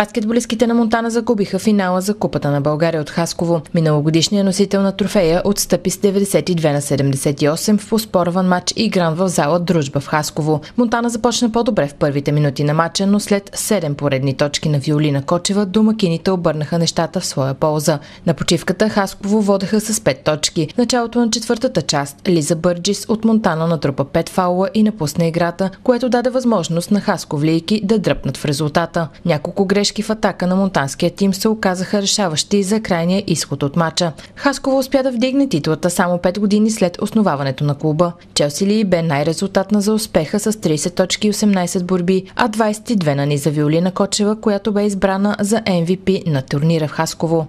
Баскетболистките на Монтана загубиха финала за Купата на България от Хасково. Миналогодишният носител на трофея отстъпи с 92 на 78 в поспорван матч и гран в зала Дружба в Хасково. Монтана започна по-добре в първите минути на матча, но след 7 поредни точки на Виолина Кочева, домакините обърнаха нещата в своя полза. На почивката Хасково водеха с 5 точки. Началото на четвъртата част Лиза Бърджис от Монтана натрупа 5 фаула и напусна играта, което даде възможност на хасковлийки да дръпнат в резултата. Няколко грешки грешки в атака на монтанския тим се оказаха решаващи за крайния изход от матча. Хасково успя да вдигне титлата само 5 години след основаването на клуба. Челси Ли бе най-резултатна за успеха с 30 точки и 18 борби, а 22 на низа Виолина Кочева, която бе избрана за MVP на турнира в Хасково.